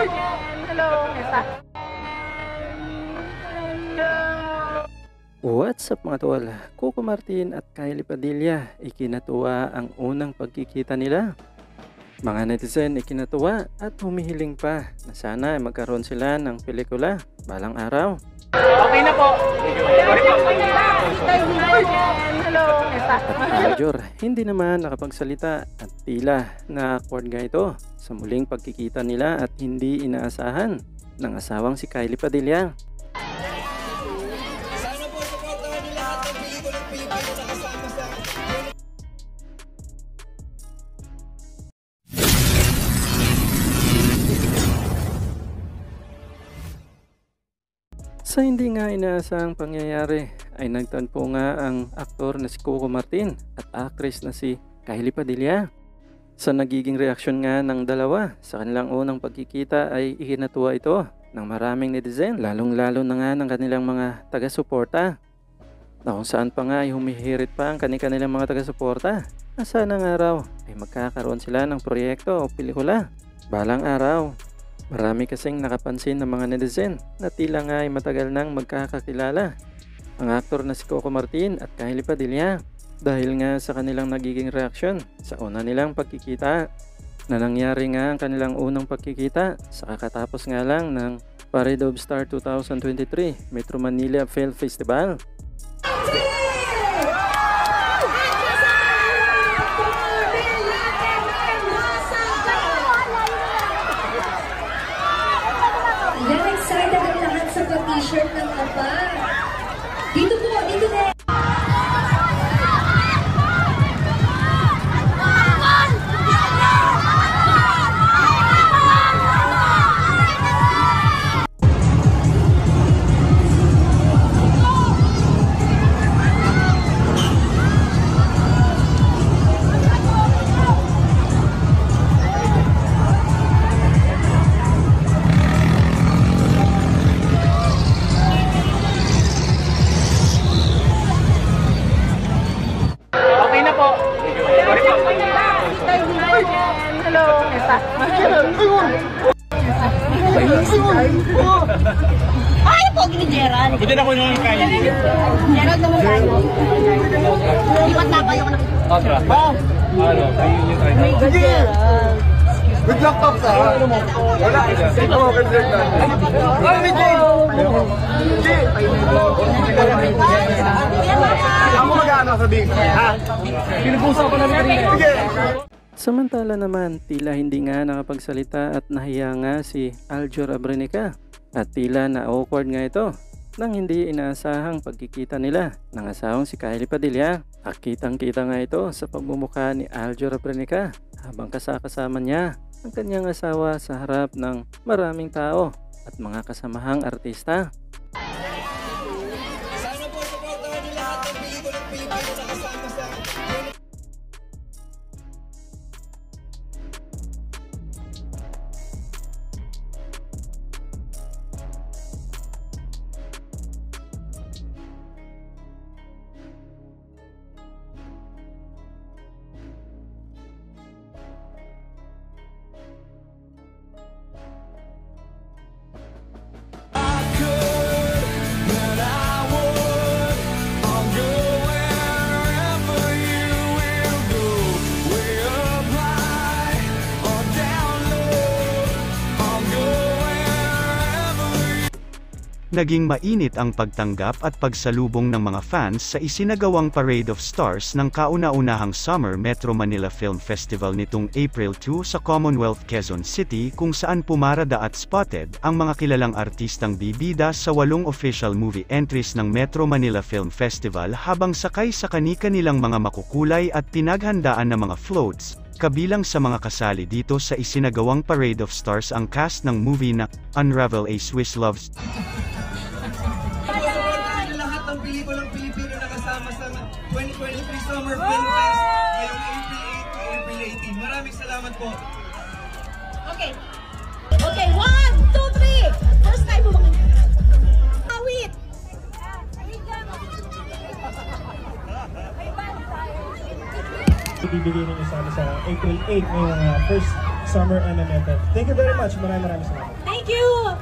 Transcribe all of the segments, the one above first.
Hello, Esa. What's up mga tol? Coco Martin at Kylie Padilla ikinatuwa ang unang pagkikita nila. Mga netizen ikinatuwa at humihiling pa na sana magkaroon sila ng pelikula balang araw. Okay na po. Hello. Major, hindi naman nakapagsalita at tila na awkward nga ito sa muling pagkikita nila at hindi inaasahan ng asawang si Kylie Padilla. Sana po supportahan niyo lahat ng pelikulang Pilipino na Sa hindi nga inaasahang pangyayari ay nagtagpo nga ang aktor na si Coco Martin at actress na si Kylie Padilla. Sa nagiging reaksyon nga ng dalawa sa kanilang unang pagkikita ay ikinatuwa ito ng maraming netizen lalong lalo na nga ng kanilang mga taga-suporta. Na kung saan pa nga ay humihirit pa ang kanilang mga taga-suporta na sana nga raw ay magkakaroon sila ng proyekto o pelikula. Balang araw, Marami kasing nakapansin ng mga netizen na tila nga ay matagal nang magkakakilala. Ang aktor na si Coco Martin at Kylie Padilla dahil nga sa kanilang nagiging reaksyon sa una nilang pagkikita na nangyari nga ang kanilang unang pagkikita sa kakatapos nga lang ng Parade of Star 2023 Metro Manila Film Festival. Gerald. Buti na ko nung kaya. Gerald naman tayo. Lipat na kayo ko na. Otra. Ano? Ayun yung tayo. Good luck, Pops, ah. Wala. Ito mo, President natin. Ay, may Jay! Jay! Ako mag-ano sabihin ko, ha? Pinag-uusapan namin kanina. Sige! Samantala naman, tila hindi nga nakapagsalita at nahiya nga si Aljur Abrenica at tila na awkward nga ito nang hindi inaasahang pagkikita nila ng asawang si Kylie Padilla. At kitang-kita nga ito sa pagmumukha ni Aljur Abrenica habang kasakasama niya ang kanyang asawa sa harap ng maraming tao at mga kasamahang artista. Naging mainit ang pagtanggap at pagsalubong ng mga fans sa isinagawang Parade of Stars ng kauna-unahang Summer Metro Manila Film Festival nitong April 2 sa Commonwealth Quezon City kung saan pumarada at spotted ang mga kilalang artistang bibida sa walong official movie entries ng Metro Manila Film Festival habang sakay sa kani-kanilang mga makukulay at pinaghandaan na mga floats, Kabilang sa mga kasali dito sa isinagawang Parade of Stars ang cast ng movie na Unravel a Swiss Love Maraming salamat po. Okay. Okay, one, two, three. First time mo mga... Awit. ibibigay ng isa sa April 8 ngayong uh, first Summer MMFF. Thank you very much. Maraming maraming salamat. Thank you!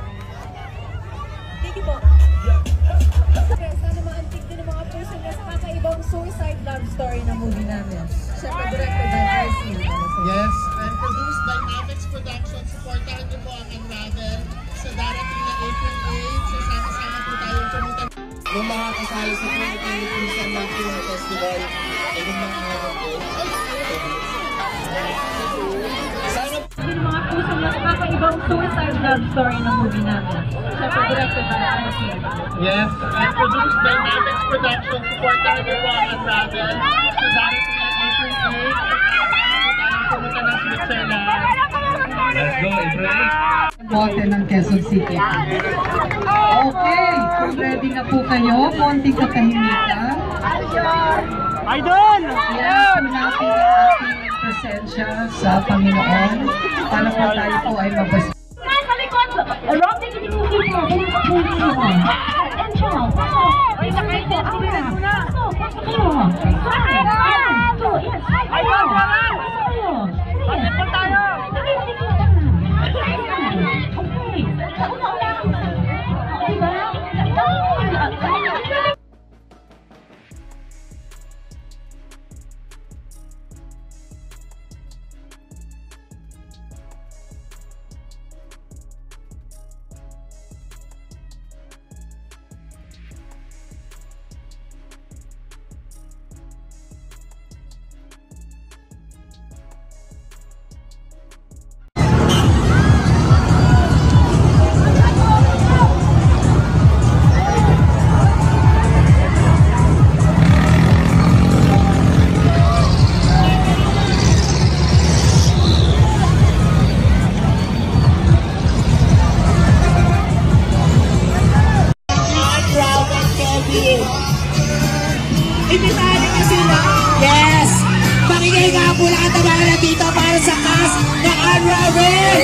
Thank you po. Sana maantig din ang mga puso niya sa kakaibang suicide love story ng movie namin. Siyempre, directed by RC. Yes, and produced by Mavex Production. Supportahan niyo po ang Unravel sa darating na April 8. So, sama-sama po tayong pumunta. Yung mga kasali sa 2023 Summer Film Festival, ay yung mga Sana Yung mga puso niya sa kakaibang suicide love story ng movie namin. Siyempre, directed by. Yes, and produced by Mavex Production. Supportahan niyo po ang Unravel sa darating na April 8. So, sama-sama po tayong pumunta ng Switzerland. Let's go, 8. bote ng Quezon City. Okay, kung ready na po kayo, konting katahimikan. Idol! Yan natin ang ating presensya sa Panginoon para po tayo po ay mabas. Sa likod! Kitty movie mo! And siya! Ay, sakay ko! Sige na! Pasok! Pasok kayo! Sakay! One, two, yes! Ay, wow! Pasok kayo! Pasok po tayo! Cast ng Unravel!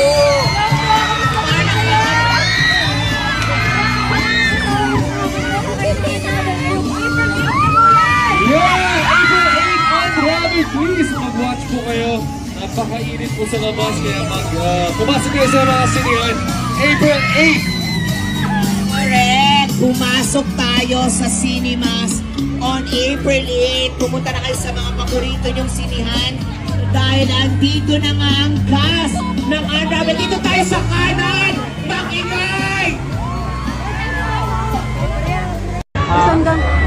Yeah! April 8 Unravel, please! Mag-watch po kayo. Napakainit po sa labas, kaya mag, uh, pumasok kayo sa mga sinihan. April 8! Correct! Pumasok tayo sa cinemas on April 8. Pumunta na kayo sa mga paborito niyong sinihan dahil andito na nga ang cast ng Unravel. Dito tayo sa kanan! Pakingay! Hanggang natin.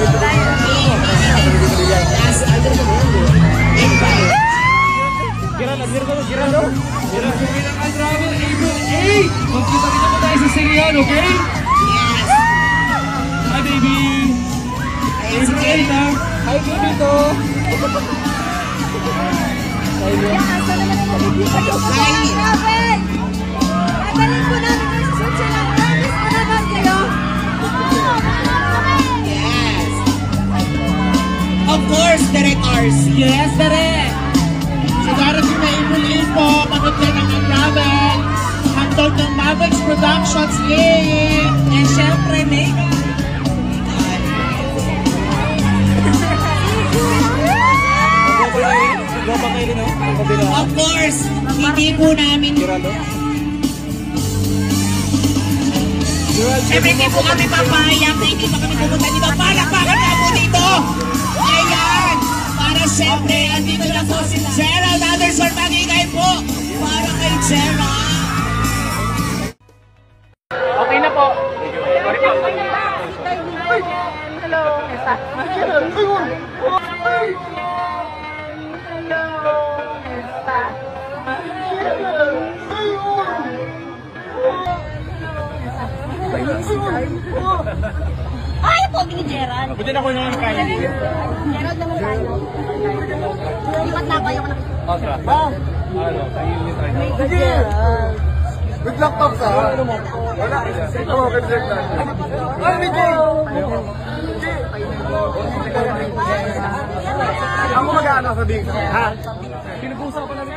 Makikay sa sinihan, okay? Yes. Hi, baby! 8, ha? Hi, baby to! Yes. Of course, Direct RC. Yes, Direct. So, darating na April 8 po, panood yan ang Unravel. Mavex Productions. Yay! And syempre, may... Of course, hindi po namin... Siyempre, hindi po kami papayag na hindi pa kami pumunta dito. Palakpakan na po dito! Ayan! Para siyempre, andito na po si Gerald Anderson. Magigay po para kay Gerald. Neta. Ay, pogi ni Gerald. Pwede na ko naman kain. Gerald naman tayo. Lipat na ba yung anak? Kontra. Ano, reunion tayo. With laptop sa Ano mo? Wala. Ito mo, kay na. Ano ni Jay? Ako mag-aano sa Big. Ha? Pinag-uusapan namin